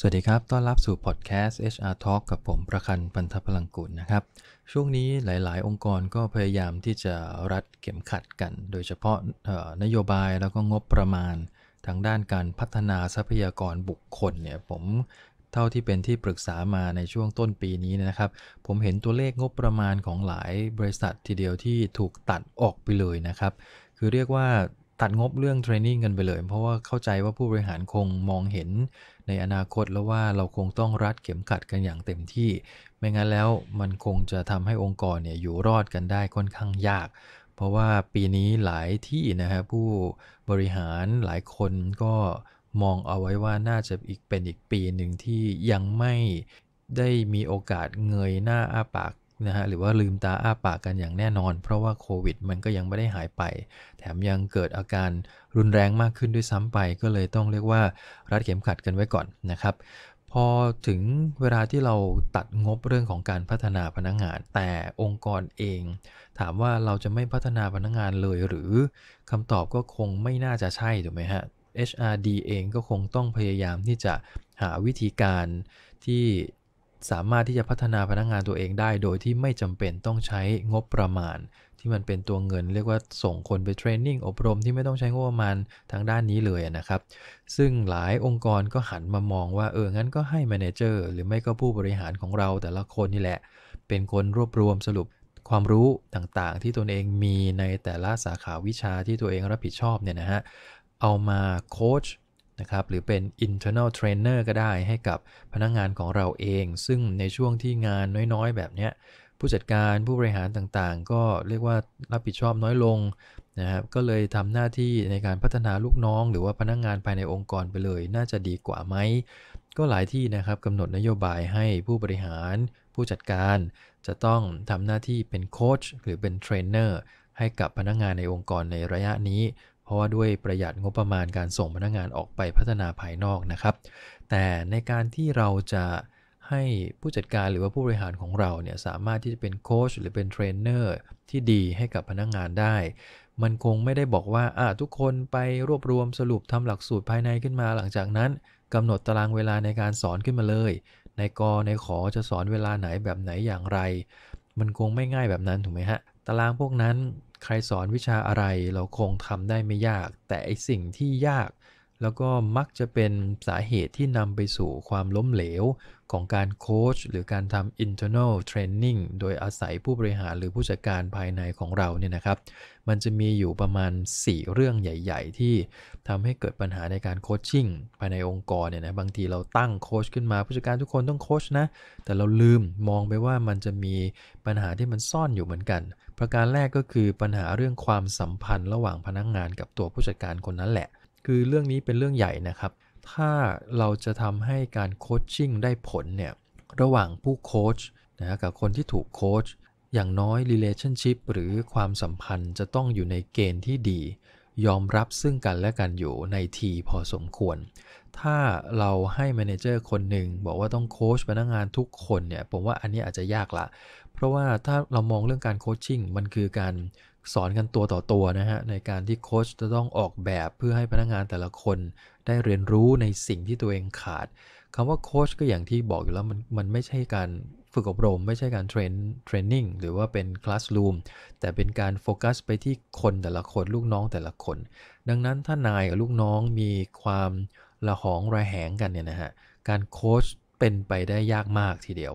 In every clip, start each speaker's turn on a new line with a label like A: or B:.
A: สวัสดีครับ ต้อนรับสู่พอดแคสต์ HR Talk กับผมประคันปันทพลังกุลนะครับ ช่วงนี้หลายๆ องค์กรก็พยายามที่จะรัดเข็มขัดกัน โดยเฉพาะนโยบายแล้วก็งบประมาณ ทางด้านการพัฒนาทรัพยากรบุคคลเนี่ยผมเท่าที่เป็นที่ปรึกษามาในช่วงต้นปีนี้นะครับ ผมเห็นตัวเลขงบประมาณของหลายบริษัททีเดียวที่ถูกตัดออกไปเลยนะครับ คือเรียกว่า ตัดงบเรื่องเทรนนิ่งกันไปเลย เพราะว่าเข้าใจว่าผู้บริหารคงมองเห็นในอนาคตแล้วว่าเราคงต้องรัดเข็มขัดกันอย่างเต็มที่ ไม่งั้นแล้วมันคงจะทำให้องค์กรเนี่ยอยู่รอดกันได้ค่อนข้างยาก เพราะว่าปีนี้หลายที่นะฮะผู้บริหารหลายคนก็มองเอาไว้ว่าน่าจะอีกเป็นอีกปีหนึ่งที่ยังไม่ได้มีโอกาสเงยหน้าอ้าปาก นะฮะหรือว่าลืมตาอ้าปากกันอย่างแน่นอน เพราะว่าโควิดมันก็ยังไม่ได้หายไป แถมยังเกิดอาการรุนแรงมากขึ้นด้วยซ้ำไป ก็เลยต้องเรียกว่ารัดเข็มขัดกันไว้ก่อนนะครับ พอถึงเวลาที่เราตัดงบเรื่องของการพัฒนาพนักงงาน แต่องค์กรเอง ถามว่าเราจะไม่พัฒนาพนักงงานเลยหรือคำตอบก็คงไม่น่าจะใช่ถูกไหมฮะ HRD เองก็คงต้องพยายามที่จะหาวิธีการที่ สามารถที่จะพัฒนาพนักงงานตัวเองได้ โดยที่ไม่จำเป็นต้องใช้งบประมาณ ที่มันเป็นตัวเงิน เรียกว่าส่งคนไป training อบรมที่ไม่ต้องใช้งบประมาณทางด้านนี้เลยนะครับ ซึ่งหลายองค์กรก็หันมามองว่าเอองั้นก็ให้ manager หรือไม่ก็ผู้บริหารของเราแต่ละคนนี่แหละ เป็นคนรวบรวมสรุปความรู้ต่างๆ ที่ตนเองมีในแต่ละสาขาวิชาที่ตัวเองรับผิดชอบเนี่ยนะฮะเอามาโค้ช นะครับหรือเป็น internal trainer ก็ได้ให้กับพนักงานของเราเอง ซึ่งในช่วงที่งานน้อยๆ แบบนี้ผู้จัดการผู้บริหารต่างๆ ก็เรียกว่ารับผิดชอบน้อยลงนะครับก็เลยทำหน้าที่ในการพัฒนาลูกน้อง หรือว่าพนักงานภายในองค์กรไปเลย น่าจะดีกว่าไหม ก็หลายที่นะครับกำหนดนโยบายให้ผู้บริหาร ผู้จัดการ จะต้องทำหน้าที่เป็นโค้ชหรือเป็นเทรนเนอร์ให้กับพนักงานในองค์กรในระยะนี้ เพราะว่าด้วยประหยัดงบประมาณการส่งพนักงานออกไปพัฒนาภายนอกนะครับ แต่ในการที่เราจะให้ผู้จัดการหรือว่าผู้บริหารของเราเนี่ยสามารถที่จะเป็นโค้ชหรือเป็นเทรนเนอร์ที่ดีให้กับพนักงานได้ มันคงไม่ได้บอกว่าอ่าทุกคนไปรวบรวมสรุปทำหลักสูตรภายในขึ้นมา หลังจากนั้นกำหนดตารางเวลาในการสอนขึ้นมาเลย นาย ก นาย ข จะสอนเวลาไหนแบบไหนอย่างไร มันคงไม่ง่ายแบบนั้นถูกไหมฮะตารางพวกนั้น ใครสอนวิชาอะไรเราคงทำได้ไม่ยาก แต่ไอสิ่งที่ยาก แล้วก็มักจะเป็นสาเหตุที่นำไปสู่ความล้มเหลว ของการโค้ชหรือการทำ internal training โดยอาศัยผู้บริหารหรือผู้จัดการภายในของเราเนี่ยนะครับ มันจะมีอยู่ประมาณ 4 เรื่องใหญ่ ๆ ที่ทำให้เกิดปัญหาในการโคชชิ่งภายในองค์กรเนี่ยนะบางทีเราตั้งโค้ชขึ้นมาผู้จัดการทุกคนต้องโค้ชนะแต่เราลืมมองไปว่ามันจะมีปัญหาที่มันซ่อนอยู่เหมือนกัน ประการแรกก็คือปัญหาเรื่องความสัมพันธ์ระหว่างพนักงงานกับตัวผู้จัดการคนนั้นแหละ คือเรื่องนี้เป็นเรื่องใหญ่นะครับ ถ้าเราจะทำให้การ coaching ได้ผลเนี่ยระหว่างผู้โค้ชนะกับคนที่ถูกโค้ชอย่างน้อย relationship หรือความสัมพันธ์จะต้องอยู่ในเกณฑ์ที่ดี ยอมรับซึ่งกันและกันอยู่ในทีพอสมควร ถ้าเราให้ manager คนหนึ่งบอกว่าต้องโค้ชพนักงานทุกคนเนี่ยผมว่าอันนี้อาจจะยากละ เพราะว่าถ้าเรามองเรื่องการ coaching มันคือการสอนกันตัวต่อตัวนะฮะในการที่โค้ชจะต้องออกแบบเพื่อให้พนักงานแต่ละคน ได้เรียนรู้ในสิ่งที่ตัวเองขาดคำว่าโค้ชก็อย่างที่บอกอยู่แล้วมันมันไม่ใช่การฝึกอบรม ไม่ใช่การ train training หรือว่าเป็น classroom แต่เป็นการโฟกัสไปที่คนแต่ละคนลูกน้องแต่ละคน ดังนั้นถ้านายกับลูกน้องมีความ ระหองระแหงกันเนี่ยนะฮะการโค้ชเป็นไปได้ยากมากทีเดียว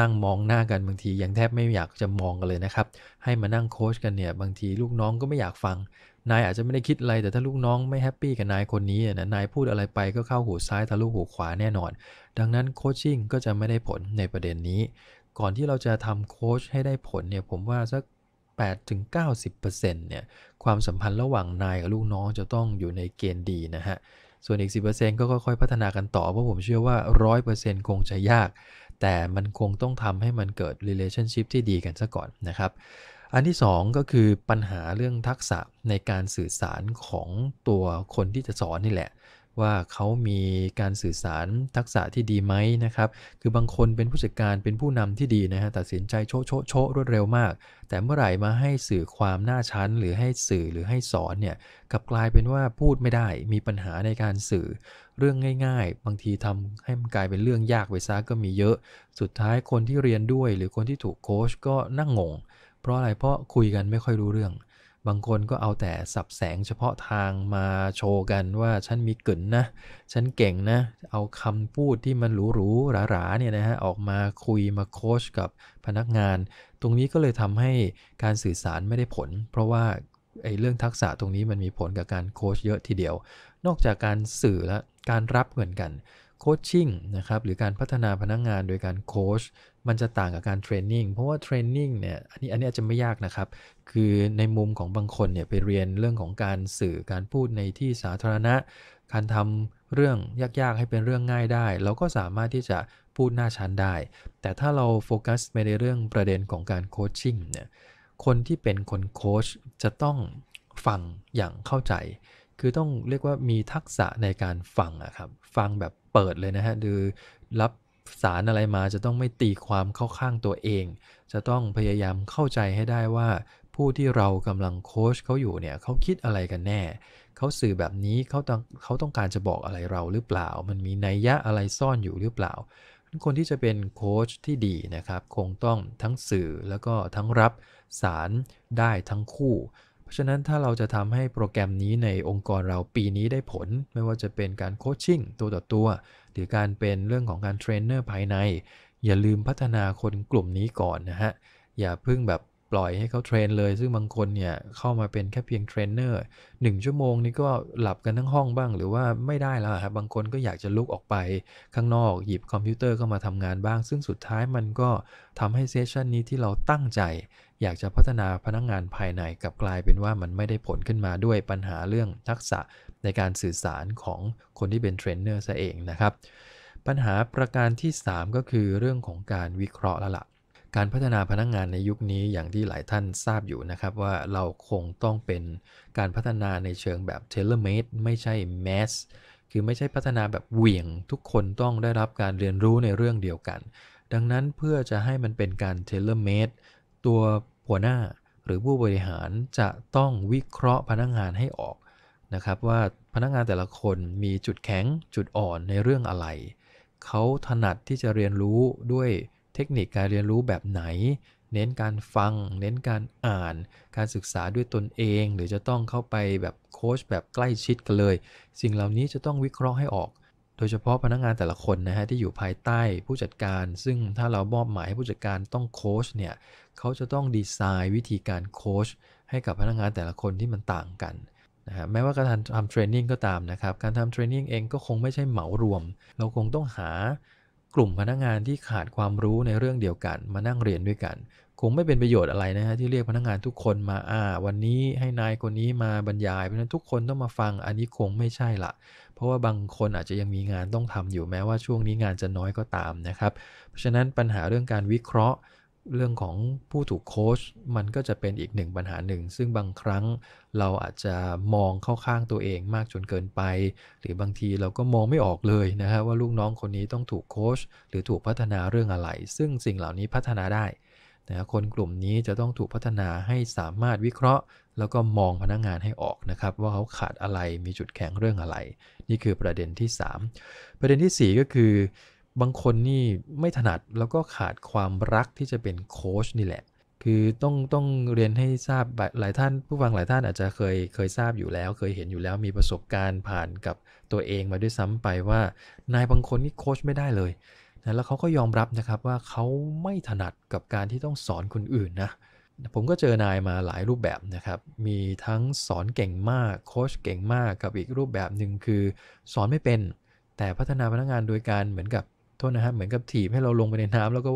A: นั่งมองหน้ากันบางทียังแทบไม่อยากจะมองกันเลยนะครับ ให้มานั่งโค้ชกันเนี่ยบางทีลูกน้องก็ไม่อยากฟัง นายอาจจะไม่ได้คิดอะไรแต่ถ้าลูกน้องไม่แฮปปี้กับนายคนนี้นะนายพูดอะไรไปก็เข้าหูซ้ายทะลุหูขวาแน่นอน ดังนั้นโคชชิ่งก็จะไม่ได้ผลในประเด็นนี้ ก่อนที่เราจะทำโค้ชให้ได้ผลเนี่ยผมว่าสัก8-90%เนี่ยความสัมพันธ์ระหว่างนายกับลูกน้องจะต้องอยู่ในเกณฑ์ดีนะฮะ ส่วนอีก 10%ก็ค่อยๆพัฒนากันต่อเพราะผมเชื่อว่า 100%คงจะยาก แต่มันคงต้องทำให้มันเกิด relationship ที่ดีกันซะก่อนนะครับ อันที่ 2 ก็คือปัญหาเรื่องทักษะในการสื่อสารของตัวคนที่จะสอนนี่แหละ ว่าเขามีการสื่อสารทักษะที่ดีไหมนะครับ คือบางคนเป็นผู้จัดการเป็นผู้นำที่ดีนะฮะตัดสินใจโชโชโชรวดเร็วมาก แต่เมื่อไหร่มาให้สื่อความหน้าชั้น หรือให้สื่อหรือให้สอนเนี่ยกลับกลายเป็นว่าพูดไม่ได้มีปัญหาในการสื่อเรื่องง่าย ๆ บางทีทำให้มันกลายเป็นเรื่องยากไปซะก็มีเยอะ สุดท้ายคนที่เรียนด้วย หรือคนที่ถูกโค้ชก็นั่งงง เพราะอะไรเพราะคุยกันไม่ค่อยรู้เรื่อง บางคนก็เอาแต่สับแสงเฉพาะทางมาโชว์กันว่าฉันมีกลิ่นนะ ฉันเก่งนะ เอาคำพูดที่มันหรูๆหราๆเนี่ยนะฮะออกมาคุยมาโค้ชกับพนักงาน ตรงนี้ก็เลยทำให้การสื่อสารไม่ได้ผล เพราะว่าไอ้เรื่องทักษะตรงนี้มันมีผลกับการโค้ชเยอะทีเดียว นอกจากการสื่อและการรับเหมือนกันโคชชิ่งนะครับหรือการพัฒนาพนักงงานโดยการโค้ช มันจะต่างกับการเทรนนิ่งเพราะว่าเทรนนิ่งเนี่ยอันนี้อันนี้อาจจะไม่ยากนะครับ คือในมุมของบางคนเนี่ยไปเรียนเรื่องของการสื่อการพูดในที่สาธารณะ การทำเรื่องยากๆให้เป็นเรื่องง่ายได้ เราก็สามารถที่จะพูดหน้าชั้นได้ แต่ถ้าเราโฟกัสไปในเรื่องประเด็นของการโคชชิ่งเนี่ยคนที่เป็นคนโคชจะต้องฟังอย่างเข้าใจ คือต้องเรียกว่ามีทักษะในการฟังอะครับ ฟังแบบเปิดเลยนะฮะ คือรับ สารอะไรมาจะต้องไม่ตีความเข้าข้างตัวเอง จะต้องพยายามเข้าใจให้ได้ว่า ผู้ที่เรากำลังโค้ชเขาอยู่เนี่ยเขาคิดอะไรกันแน่ เขาสื่อแบบนี้เขาต้องเขาต้องการจะบอกอะไรเราหรือเปล่า มันมีนัยยะอะไรซ่อนอยู่หรือเปล่า คนที่จะเป็นโค้ชที่ดีนะครับ คงต้องทั้งสื่อแล้วก็ทั้งรับสารได้ทั้งคู่ เพราะฉะนั้นถ้าเราจะทำให้โปรแกรมนี้ในองค์กรเราปีนี้ได้ผล ไม่ว่าจะเป็นการ coaching ตัวต่อตัว หรือการเป็นเรื่องของการเทรนเนอร์ภายใน อย่าลืมพัฒนาคนกลุ่มนี้ก่อนนะฮะ อย่าเพิ่งแบบ ปล่อยให้เขา train เลย ซึ่งบางคนเนี่ยเข้ามาเป็นแค่เพียงเทรนเนอร์หนึ่งชั่วโมงนี้ก็หลับกันทั้งห้องบ้าง หรือว่าไม่ได้แล้วครับบางคนก็อยากจะลุกออกไปข้างนอกหยิบคอมพิวเตอร์เข้ามาทำงานบ้าง ซึ่งสุดท้ายมันก็ทำให้ session นี้ที่เราตั้งใจ อยากจะพัฒนาพนักงานภายในกลับกลายเป็นว่ามันไม่ได้ผลขึ้นมาด้วยปัญหาเรื่องทักษะในการสื่อสารของคนที่เป็นเทรนเนอร์ซะเองนะครับปัญหาประการที่ 3 ก็คือเรื่องของการวิเคราะห์แล้วล่ะ การพัฒนาพนักงานในยุคนี้อย่างที่หลายท่านทราบอยู่นะครับว่าเราคงต้องเป็นการพัฒนาในเชิงแบบ tailor made ไม่ใช่ mass คือไม่ใช่พัฒนาแบบเหวี่ยง ทุกคนต้องได้รับการเรียนรู้ในเรื่องเดียวกัน ดังนั้นเพื่อจะให้มันเป็นการ tailor made ตัวหัวหน้าหรือผู้บริหารจะต้องวิเคราะห์พนักงงานให้ออกนะครับว่าพนักงานแต่ละคนมีจุดแข็งจุดอ่อนในเรื่องอะไร เขาถนัดที่จะเรียนรู้ด้วย เทคนิคการเรียนรู้แบบไหน เน้นการฟัง เน้นการอ่าน การศึกษาด้วยตนเอง หรือจะต้องเข้าไปแบบโค้ชแบบใกล้ชิดกันเลย สิ่งเหล่านี้จะต้องวิเคราะห์ให้ออก โดยเฉพาะพนักงานแต่ละคนนะฮะที่อยู่ภายใต้ผู้จัดการ ซึ่งถ้าเรามอบหมายให้ผู้จัดการต้องโค้ชเนี่ยเขาจะต้องดีไซน์วิธีการโค้ชให้กับพนักงานแต่ละคนที่มันต่างกันนะฮะแม้ว่าการทำเทรนนิ่งก็ตามนะครับ การทำเทรนนิ่งเองก็คงไม่ใช่เหมารวม เราคงต้องหา กลุ่มพนักงานที่ขาดความรู้ในเรื่องเดียวกัน มานั่งเรียนด้วยกัน คงไม่เป็นประโยชน์อะไรนะฮะที่เรียกพนักงานทุกคนมาอ่า วันนี้ให้นายคนนี้มาบรรยายเพราะฉะนั้นทุกคนต้องมาฟังอันนี้คงไม่ใช่ละเพราะว่าบางคนอาจจะยังมีงานต้องทำอยู่แม้ว่าช่วงนี้งานจะน้อยก็ตามนะครับ เพราะฉะนั้นปัญหาเรื่องการวิเคราะห์ เรื่องของผู้ถูกโค้ชมันก็จะเป็นอีกหนึ่งปัญหาหนึ่ง ซึ่งบางครั้งเราอาจจะมองเข้าข้างตัวเองมากจนเกินไป หรือบางทีเราก็มองไม่ออกเลยนะฮะว่าลูกน้องคนนี้ต้องถูกโค้ชหรือถูกพัฒนาเรื่องอะไร ซึ่งสิ่งเหล่านี้พัฒนาได้นะคนกลุ่มนี้จะต้องถูกพัฒนาให้สามารถวิเคราะห์ แล้วก็มองพนักงงานให้ออกนะครับ ว่าเขาขาดอะไรมีจุดแข็งเรื่องอะไร นี่คือประเด็นที่ 3 ประเด็นที่ 4 ก็คือ บางคนนี่ไม่ถนัดแล้วก็ขาดความรักที่จะเป็นโค้ชนี่แหละ คือต้องต้องเรียนให้ทราบหลายท่านผู้ฟังหลายท่านอาจจะเคยเคยทราบอยู่แล้ว เคยเห็นอยู่แล้วมีประสบการณ์ผ่านกับตัวเองมาด้วยซ้ำไปว่า นายบางคนนี่โค้ชไม่ได้เลยนะแล้วเขาก็ยอมรับนะครับว่าเขาไม่ถนัดกับการที่ต้องสอนคนอื่นนะผมก็เจอนายมาหลายรูปแบบนะครับ มีทั้งสอนเก่งมากโค้ชเก่งมากกับอีกรูปแบบหนึ่งคือ สอนไม่เป็น แต่พัฒนาพนักงานโดยการเหมือนกับ โทษนะฮะเหมือนกับถีบให้เราลงไปในน้ำแล้วก็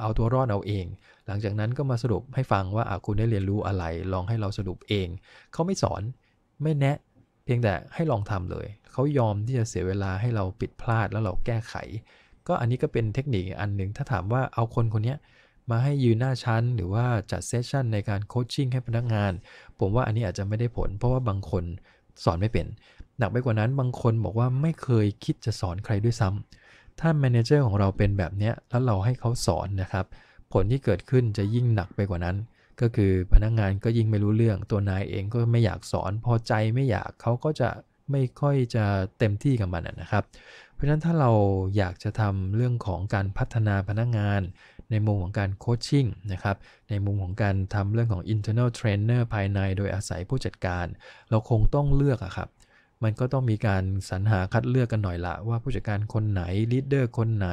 A: เอาตัวรอดเอาเอง หลังจากนั้นก็มาสรุปให้ฟังว่าคุณได้เรียนรู้อะไร ลองให้เราสรุปเอง เขาไม่สอนไม่แนะเพียงแต่ให้ลองทำเลย เขายอมที่จะเสียเวลาให้เราปิดพลาดแล้วเราแก้ไข ก็อันนี้ก็เป็นเทคนิคอันหนึ่งถ้าถามว่าเอาคนคนนี้มาให้ยืนหน้าชั้น หรือว่าจัด session ในการ coaching ให้พนักงาน ผมว่าอันนี้อาจจะไม่ได้ผล เพราะว่าบางคนสอนไม่เป็น หนักไปกว่านั้นบางคนบอกว่าไม่เคยคิดจะสอนใครด้วยซ้ำ ถ้า manager ของเราเป็นแบบนี้แล้วเราให้เขาสอนนะครับ ผลที่เกิดขึ้นจะยิ่งหนักไปกว่านั้น ก็คือพนักงานก็ยิ่งไม่รู้เรื่องตัวนายเองก็ไม่อยากสอน พอใจไม่อยากเขาก็จะไม่ค่อยจะเต็มที่กับมันนะครับ เพราะฉะนั้นถ้าเราอยากจะทำเรื่องของการพัฒนาพนักงงาน ในมุมของการโคชชิ่งนะครับในมุมของการทำเรื่องของ internal trainer ภายในโดยอาศัยผู้จัดการ เราคงต้องเลือกอะครับ มันก็ต้องมีการสรรหาคัดเลือกกันหน่อยละว่าผู้จัดการคนไหนลีดเดอร์คนไหน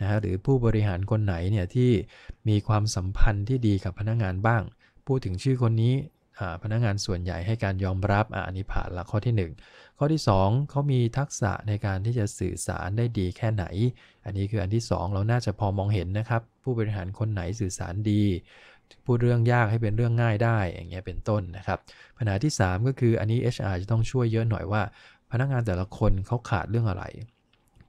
A: นะฮะหรือผู้บริหารคนไหนเนี่ยที่มีความสัมพันธ์ที่ดีกับพนักงานบ้าง พูดถึงชื่อคนนี้พนักงานส่วนใหญ่ให้การยอมรับอันนี้ผ่านละข้อที่ 1 ข้อที่ 2เขามีทักษะในการที่จะสื่อสารได้ดีแค่ไหน อันนี้คืออันที่ 2 เราน่าจะพอมองเห็นนะครับ ผู้บริหารคนไหนสื่อสารดี พูดเรื่องยากให้เป็นเรื่องง่ายได้ อย่างเงี้ยเป็นต้นนะครับ ปัญหาที่ 3 ก็คืออันนี้ HR จะต้องช่วยเยอะหน่อยว่า พนักงานแต่ละคนเขาขาดเรื่องอะไร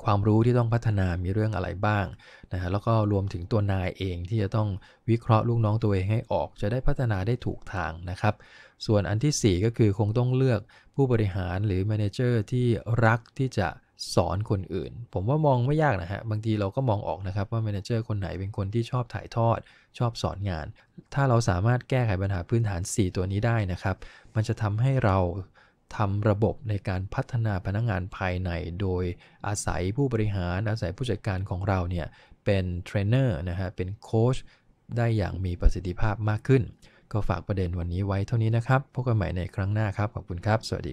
A: ความรู้ที่ต้องพัฒนามีเรื่องอะไรบ้างนะฮะแล้วก็รวมถึงตัวนายเองที่จะต้องวิเคราะห์ลูกน้องตัวเองให้ออก จะได้พัฒนาได้ถูกทางนะครับ ส่วนอันที่ 4 ก็คือคงต้องเลือกผู้บริหารหรือแมเนเจอร์ที่รักที่จะสอนคนอื่น ผมว่ามองไม่ยากนะฮะ บางทีเราก็มองออกนะครับว่าแมเนเจอร์คนไหนเป็นคนที่ชอบถ่ายทอด ชอบสอนงาน ถ้าเราสามารถแก้ไขปัญหาพื้นฐาน 4 ตัวนี้ได้นะครับ มันจะทำให้เราทำระบบในการพัฒนาพนักงงานภายใน โดยอาศัยผู้บริหารอาศัยผู้จัดการของเราเนี่ยเป็นเทรนเนอร์นะฮะเป็นโค้ชได้อย่างมีประสิทธิภาพมากขึ้น ก็ฝากประเด็นวันนี้ไว้เท่านี้นะครับ พบกันใหม่ในครั้งหน้าครับ ขอบคุณครับ สวัสดีครับ